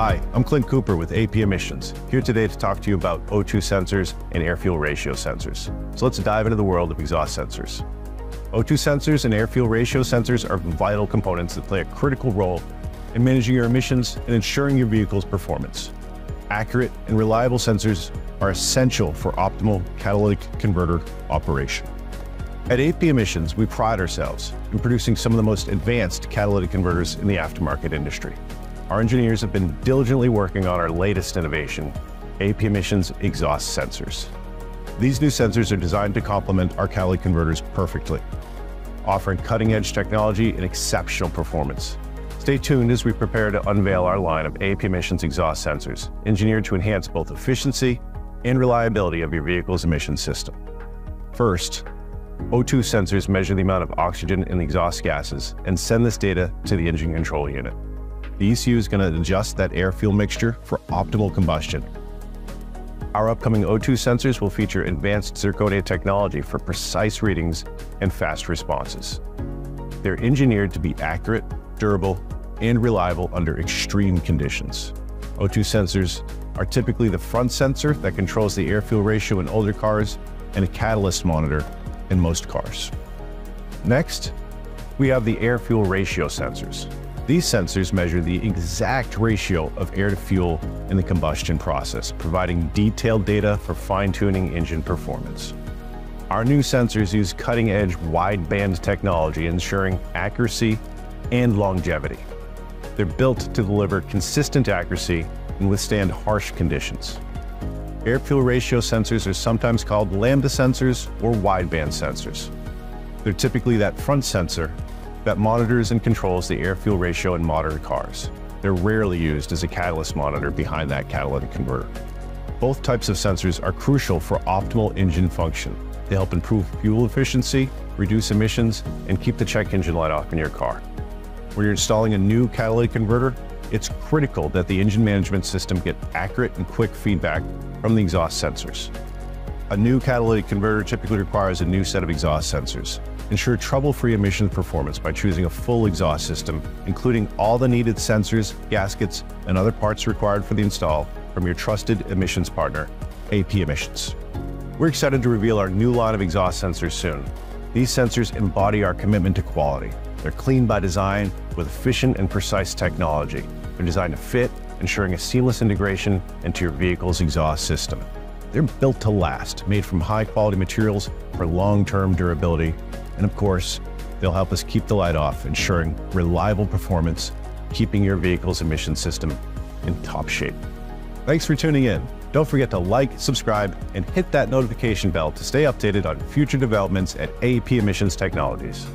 I'm Clint Cooper with AP Emissions, here today to talk to you about O2 sensors and air fuel ratio sensors. So let's dive into the world of exhaust sensors. O2 sensors and air fuel ratio sensors are vital components that play a critical role in managing your emissions and ensuring your vehicle's performance. Accurate and reliable sensors are essential for optimal catalytic converter operation. At AP Emissions, we pride ourselves in producing some of the most advanced catalytic converters in the aftermarket industry. Our engineers have been diligently working on our latest innovation, AP Emissions exhaust sensors. These new sensors are designed to complement our catalytic converters perfectly, offering cutting-edge technology and exceptional performance. Stay tuned as we prepare to unveil our line of AP Emissions exhaust sensors, engineered to enhance both efficiency and reliability of your vehicle's emission system. First, O2 sensors measure the amount of oxygen in the exhaust gases and send this data to the engine control unit. The ECU is going to adjust that air-fuel mixture for optimal combustion. Our upcoming O2 sensors will feature advanced zirconia technology for precise readings and fast responses. They're engineered to be accurate, durable, and reliable under extreme conditions. O2 sensors are typically the front sensor that controls the air-fuel ratio in older cars and a catalyst monitor in most cars. Next, we have the air-fuel ratio sensors. These sensors measure the exact ratio of air to fuel in the combustion process, providing detailed data for fine-tuning engine performance. Our new sensors use cutting-edge wideband technology, ensuring accuracy and longevity. They're built to deliver consistent accuracy and withstand harsh conditions. Air-fuel ratio sensors are sometimes called lambda sensors or wideband sensors. They're typically that front sensor that monitors and controls the air-fuel ratio in modern cars. They're rarely used as a catalyst monitor behind that catalytic converter. Both types of sensors are crucial for optimal engine function. They help improve fuel efficiency, reduce emissions, and keep the check engine light off in your car. When you're installing a new catalytic converter, it's critical that the engine management system get accurate and quick feedback from the exhaust sensors. A new catalytic converter typically requires a new set of exhaust sensors. Ensure trouble-free emissions performance by choosing a full exhaust system, including all the needed sensors, gaskets, and other parts required for the install from your trusted emissions partner, AP Emissions. We're excited to reveal our new line of exhaust sensors soon. These sensors embody our commitment to quality. They're clean by design with efficient and precise technology. They're designed to fit, ensuring a seamless integration into your vehicle's exhaust system. They're built to last, made from high quality materials for long-term durability. And of course, they'll help us keep the light off, ensuring reliable performance, keeping your vehicle's emission system in top shape. Thanks for tuning in. Don't forget to like, subscribe, and hit that notification bell to stay updated on future developments at AP Emissions Technologies.